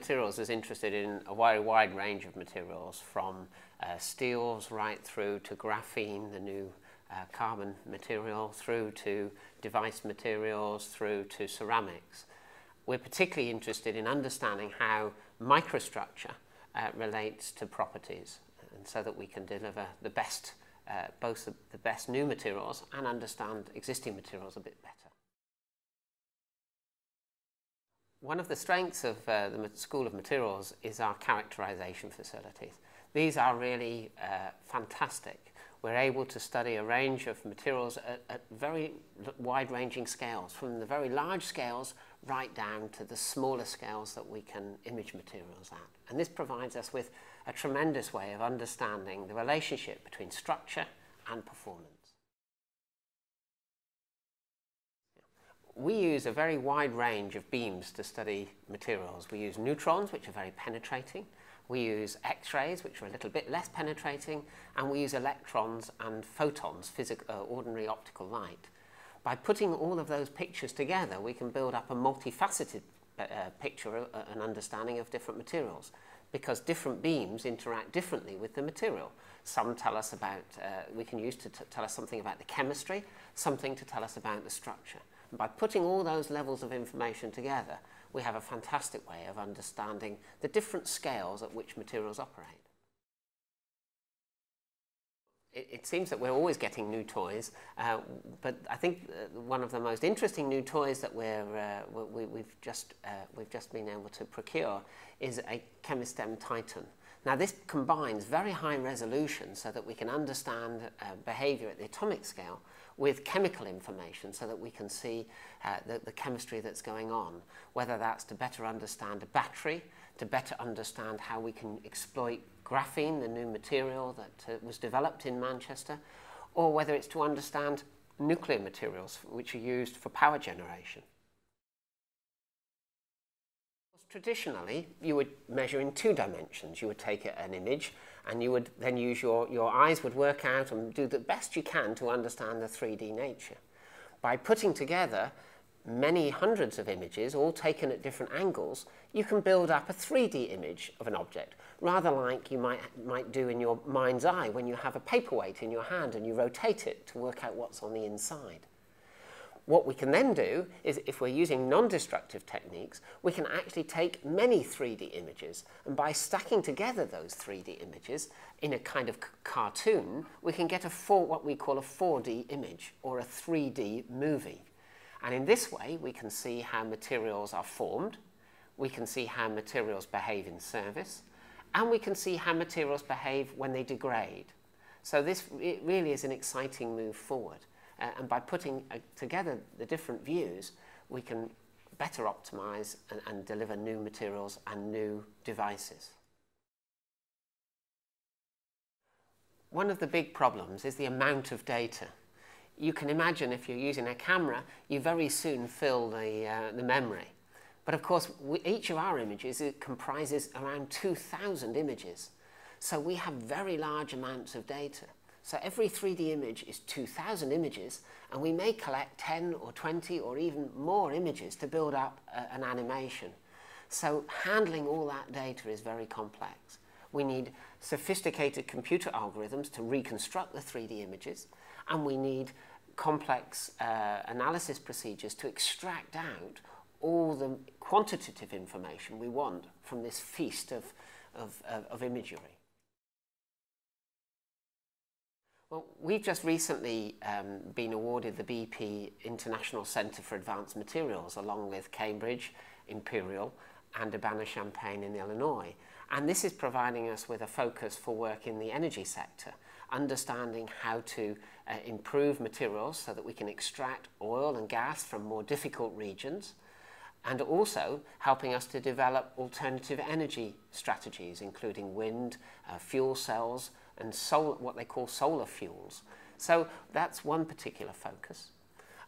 Materials is interested in a very wide range of materials from uh, steels right through to graphene, the new uh, carbon material, through to device materials, through to ceramics. We're particularly interested in understanding how microstructure uh, relates to properties and so that we can deliver the best, uh, both the, the best new materials and understand existing materials a bit better. One of the strengths of uh, the School of Materials is our characterization facilities. These are really uh, fantastic. We're able to study a range of materials at, at very wide-ranging scales, from the very large scales right down to the smaller scales that we can image materials at. And this provides us with a tremendous way of understanding the relationship between structure and performance. We use a very wide range of beams to study materials. We use neutrons, which are very penetrating. We use X-rays, which are a little bit less penetrating. And we use electrons and photons, uh, ordinary optical light. By putting all of those pictures together, we can build up a multifaceted uh, picture, uh, an understanding of different materials because different beams interact differently with the material. Some tell us about, uh, we can use to tell us something about the chemistry, something to tell us about the structure. And by putting all those levels of information together, we have a fantastic way of understanding the different scales at which materials operate. It, it seems that we're always getting new toys, uh, but I think uh, one of the most interesting new toys that we're, uh, we, we've, just, uh, we've just been able to procure is a ChemiSTEM Titan. Now this combines very high resolution so that we can understand uh, behavior at the atomic scale with chemical information so that we can see uh, the, the chemistry that's going on, whether that's to better understand a battery, to better understand how we can exploit graphene, the new material that uh, was developed in Manchester, or whether it's to understand nuclear materials which are used for power generation. Traditionally, you would measure in two dimensions. You would take an image and you would then use your, your eyes would work out and do the best you can to understand the 3D nature. By putting together many hundreds of images, all taken at different angles, you can build up a 3D image of an object, rather like you might, might do in your mind's eye when you have a paperweight in your hand and you rotate it to work out what's on the inside. What we can then do is, if we're using non-destructive techniques, we can actually take many 3D images, and by stacking together those 3D images in a kind of cartoon, we can get a four, what we call a 4D image, or a 3D movie. And in this way, we can see how materials are formed, we can see how materials behave in service, and we can see how materials behave when they degrade. So this really is an exciting move forward. Uh, and by putting uh, together the different views, we can better optimize and, and deliver new materials and new devices. One of the big problems is the amount of data. You can imagine if you're using a camera, you very soon fill the, uh, the memory. But of course, we, each of our images comprises around 2,000 images. So we have very large amounts of data. So every 3D image is 2,000 images, and we may collect 10 or 20 or even more images to build up a, an animation. So handling all that data is very complex. We need sophisticated computer algorithms to reconstruct the 3D images, and we need complex uh, analysis procedures to extract out all the quantitative information we want from this feast of, of, of, of imagery. Well, we've just recently um, been awarded the BP International Centre for Advanced Materials along with Cambridge, Imperial and Urbana-Champaign in Illinois. And this is providing us with a focus for work in the energy sector, understanding how to uh, improve materials so that we can extract oil and gas from more difficult regions, and also helping us to develop alternative energy strategies, including wind, uh, fuel cells, and what they call solar fuels. So that's one particular focus.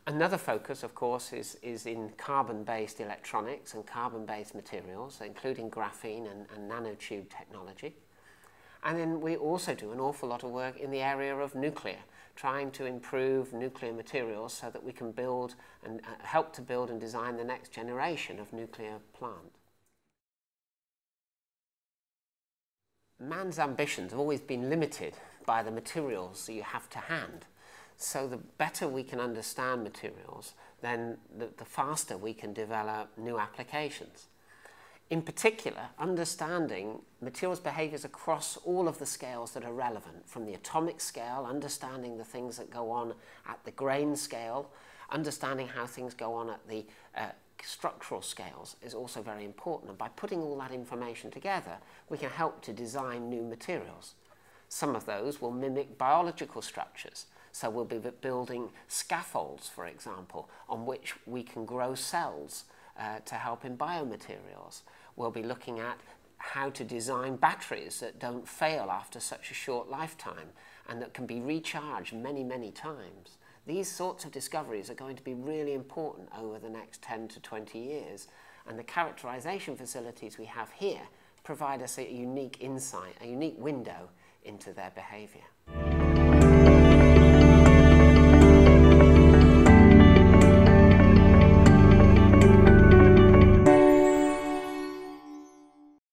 Another focus, of course, is, is in carbon-based electronics and carbon-based materials, including graphene and, and nanotube technology. And then we also do an awful lot of work in the area of nuclear, trying to improve nuclear materials so that we can build and uh, help to build and design the next generation of nuclear plant. Man's ambitions have always been limited by the materials that you have to hand. So the better we can understand materials, then the, the faster we can develop new applications. In particular, understanding materials behaviors across all of the scales that are relevant, from the atomic scale, understanding the things that go on at the grain scale, understanding how things go on at the uh, structural scales is also very important. And by putting all that information together, we can help to design new materials. Some of those will mimic biological structures. So we'll be building scaffolds, for example, on which we can grow cells uh, to help in biomaterials. We'll be looking at how to design batteries that don't fail after such a short lifetime and that can be recharged many, many times. These sorts of discoveries are going to be really important over the next 10 to 20 years. And the characterization facilities we have here provide us a unique insight, a unique window into their behavior.